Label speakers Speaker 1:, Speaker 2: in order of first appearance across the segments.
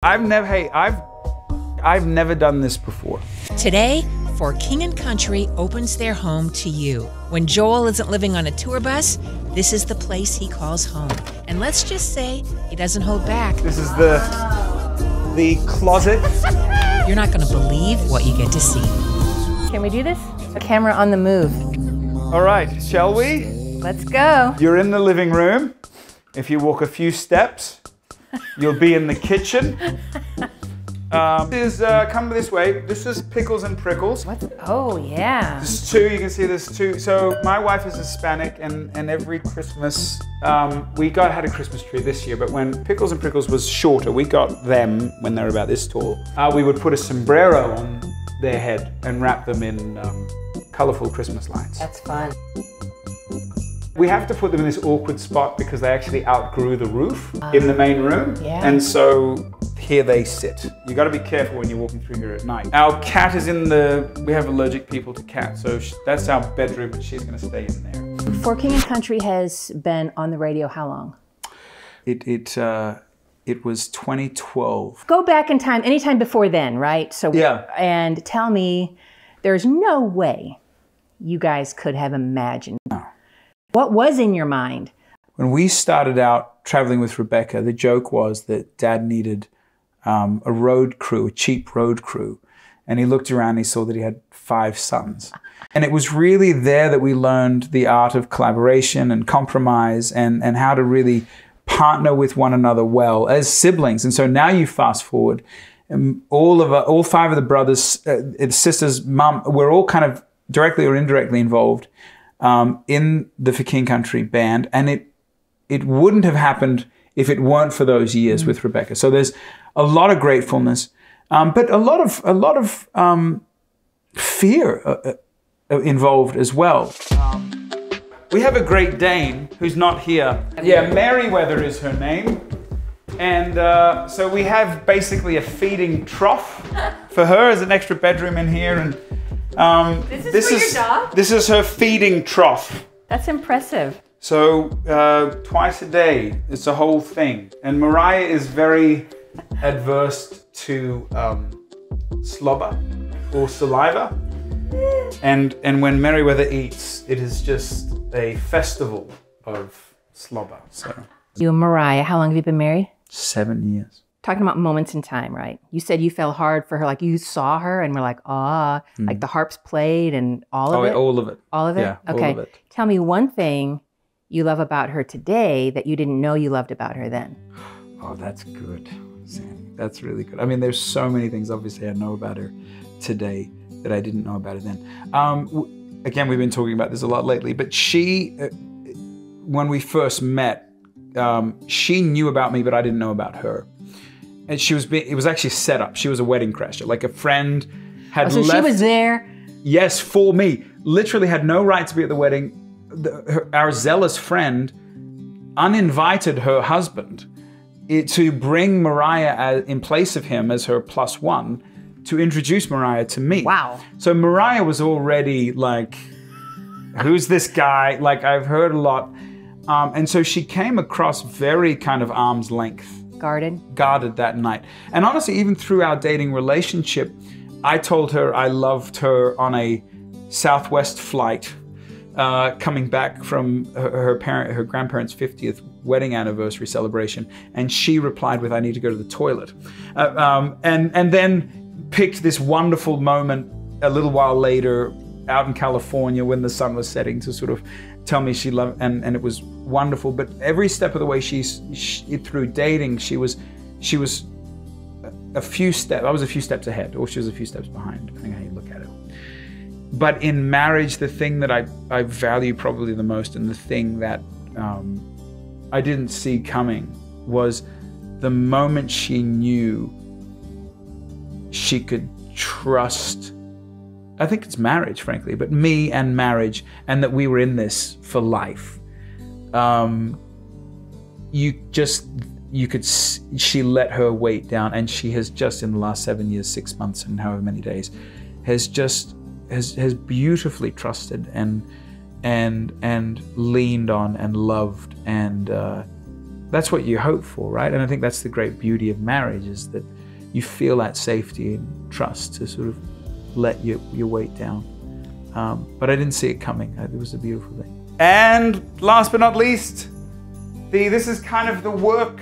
Speaker 1: I've never, hey, I've, I've never done this before.
Speaker 2: Today, For King and Country opens their home to you. When Joel isn't living on a tour bus, this is the place he calls home. And let's just say he doesn't hold back.
Speaker 1: This is the, the closet.
Speaker 2: You're not going to believe what you get to see.
Speaker 3: Can we do this? A camera on the move.
Speaker 1: All right, shall we?
Speaker 3: Let's go.
Speaker 1: You're in the living room. If you walk a few steps, you'll be in the kitchen. Um, this is, uh, come this way. This is Pickles and Prickles.
Speaker 3: What's, oh, yeah.
Speaker 1: There's two, you can see there's two. So my wife is Hispanic and, and every Christmas, um, we got had a Christmas tree this year, but when Pickles and Prickles was shorter, we got them when they were about this tall. Uh, we would put a sombrero on their head and wrap them in um, colorful Christmas lights.
Speaker 3: That's fun.
Speaker 1: We have to put them in this awkward spot because they actually outgrew the roof in the main room.
Speaker 3: Yeah.
Speaker 1: And so here they sit. You got to be careful when you're walking through here at night. Our cat is in the, we have allergic people to cats, so that's our bedroom, but she's going to stay in there.
Speaker 3: For King and Country has been on the radio how long?
Speaker 1: It, it, uh, it was 2012.
Speaker 3: Go back in time, anytime before then, right? So
Speaker 1: Yeah.
Speaker 3: And tell me, there's no way you guys could have imagined. What was in your mind?
Speaker 1: When we started out traveling with Rebecca, the joke was that dad needed um, a road crew, a cheap road crew. And he looked around and he saw that he had five sons. And it was really there that we learned the art of collaboration and compromise and, and how to really partner with one another well as siblings. And so now you fast forward, um, all of all five of the brothers, uh, sisters, mum, we're all kind of directly or indirectly involved um, in the For King Country band, and it it wouldn't have happened if it weren't for those years with Rebecca. So there's a lot of gratefulness, um, but a lot of a lot of um, fear uh, uh, involved as well. we have a Great Dane who's not here. Yeah, Merryweather is her name. And uh, so we have basically a feeding trough for her as an extra bedroom in here. And um,
Speaker 3: This is for your dog?
Speaker 1: This is her feeding trough.
Speaker 3: That's impressive.
Speaker 1: So uh, twice a day, it's a whole thing. And Mariah is very adverse to um, slobber or saliva. And and when Merryweather eats, it is just a festival of slobber. So
Speaker 3: You and Mariah, how long have you been married?
Speaker 1: seven years.
Speaker 3: Talking about moments in time, right? You said you fell hard for her, like you saw her and were like, ah, like the harps played and all of
Speaker 1: Oh,
Speaker 3: it.
Speaker 1: all of it.
Speaker 3: All of it?
Speaker 1: Yeah,
Speaker 3: okay.
Speaker 1: of it.
Speaker 3: Tell me one thing you love about her today that you didn't know you loved about her then.
Speaker 1: Oh, that's good, Sandy. That's really good. I mean, there's so many things obviously I know about her today that I didn't know about her then. Um, again, we've been talking about this a lot lately, but she, uh, when we first met, um, she knew about me, but I didn't know about her. And she was, be- it was actually set up. She was a wedding crasher. Like a friend had
Speaker 3: Oh, so
Speaker 1: left.
Speaker 3: she was there.
Speaker 1: Yes, for me. Literally had no right to be at the wedding. The, her, our zealous friend uninvited her husband i- to bring Mariah as, in place of him as her plus one to introduce Mariah to me.
Speaker 3: Wow.
Speaker 1: So Mariah was already like, who's this guy? Like, I've heard a lot. Um, and so she came across very kind of arm's length
Speaker 3: Garden.
Speaker 1: guarded that night. And honestly, even through our dating relationship, I told her I loved her on a Southwest flight, uh, coming back from her, her parent, her grandparents' 50th wedding anniversary celebration, and she replied with, "I need to go to the toilet," uh, um, and and then picked this wonderful moment a little while later out in California when the sun was setting to sort of tell me she loved and, and it was wonderful. But every step of the way she's she, through dating she was she was a few steps I was a few steps ahead or she was a few steps behind depending how you look at it. But in marriage the thing that I, I value probably the most and the thing that um, I didn't see coming was the moment she knew she could trust I think it's marriage, frankly, but me and marriage, and that we were in this for life. Um, you just, you could, she let her weight down, and she has just in the last seven years, six months, and however many days, has just, has, has beautifully trusted and, and, and leaned on and loved and, uh, that's what you hope for, right? And I think that's the great beauty of marriage is that you feel that safety and trust to sort of let your, your weight down. Um, but I didn't see it coming. It was a beautiful thing. And last but not least, the this is kind of the work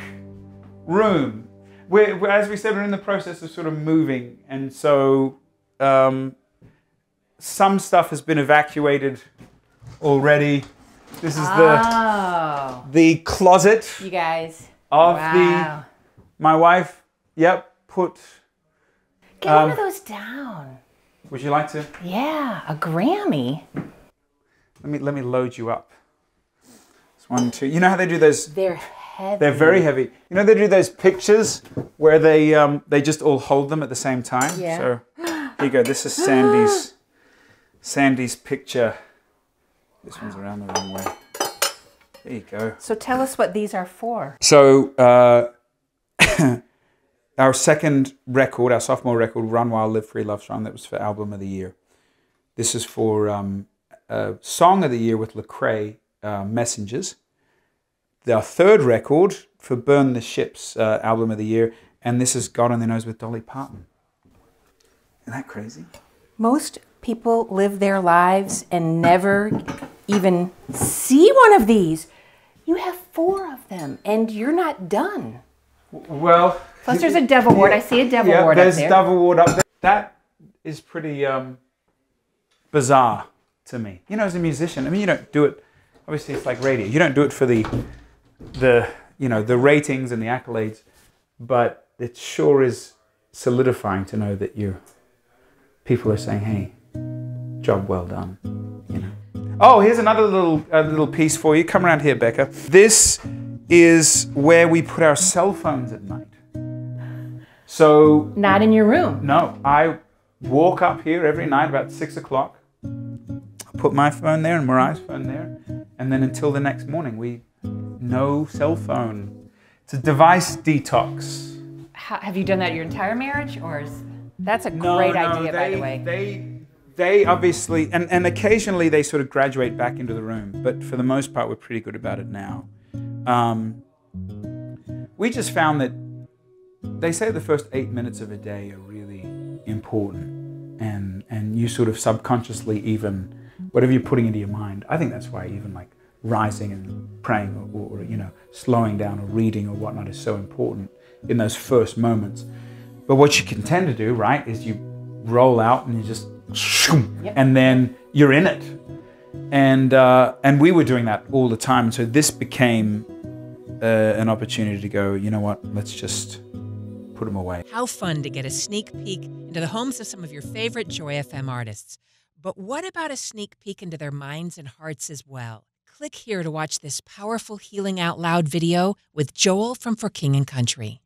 Speaker 1: room. We're, we're- as we said, we're in the process of sort of moving, and so um, some stuff has been evacuated already. This is the
Speaker 3: Oh,
Speaker 1: the closet
Speaker 3: you guys.
Speaker 1: of
Speaker 3: Wow.
Speaker 1: the my wife. Yep, put.
Speaker 3: Get one
Speaker 1: um,
Speaker 3: of those down.
Speaker 1: Would you like to?
Speaker 3: Yeah, a Grammy.
Speaker 1: Let me let me load you up. It's one, two. You know how they do those?
Speaker 3: They're heavy.
Speaker 1: They're very heavy. You know they do those pictures where they um, they just all hold them at the same time.
Speaker 3: Yeah.
Speaker 1: So here you go. This is Sandy's Sandy's picture. This one's around the wrong way. There you go.
Speaker 3: So tell us what these are for.
Speaker 1: So uh, our second record, our sophomore record, "Run Wild, Live Free, Love Strong," that was for album of the year. This is for um, uh, song of the year with Lecrae, uh, "Messengers." Our third record for "Burn the Ships," uh, album of the year, and this is "God Only Knows" with Dolly Parton. Isn't that crazy?
Speaker 3: Most people live their lives and never even see one of these. You have four of them, and you're not done.
Speaker 1: Well,
Speaker 3: Plus, there's a Dove Award. I see a Dove
Speaker 1: yeah,
Speaker 3: Award up
Speaker 1: there's
Speaker 3: there.
Speaker 1: Dove Award up there. That is pretty um, bizarre to me. You know, as a musician, I mean, you don't do it. Obviously, it's like radio. You don't do it for the the you know the ratings and the accolades, but it sure is solidifying to know that you people are saying, "Hey, job well done." You know. Oh, here's another little uh, little piece for you. Come around here, Becca. This is where we put our cell phones at night. So
Speaker 3: Not in your room.
Speaker 1: no, I walk up here every night about six o'clock. I Put my phone there and Mariah's phone there, and then until the next morning, we no cell phone. It's a device detox.
Speaker 3: How, have you done that your entire marriage, or is that's a
Speaker 1: No,
Speaker 3: great
Speaker 1: no,
Speaker 3: idea, by the way?
Speaker 1: They they obviously and, and occasionally they sort of graduate back into the room, but for the most part we're pretty good about it now. Um, we just found that they say the first eight minutes of a day are really important and and you sort of subconsciously even whatever you're putting into your mind i think that's why even like rising and praying or, or you know slowing down or reading or whatnot is so important in those first moments. But what you can tend to do right is you roll out and you just and then you're in it. And uh, and we were doing that all the time. So this became uh, an opportunity to go you know what let's just put them away
Speaker 2: How fun to get a sneak peek into the homes of some of your favorite Joy FM artists. But what about a sneak peek into their minds and hearts as well? Click here to watch this powerful Healing Out Loud video with Joel from For King and Country.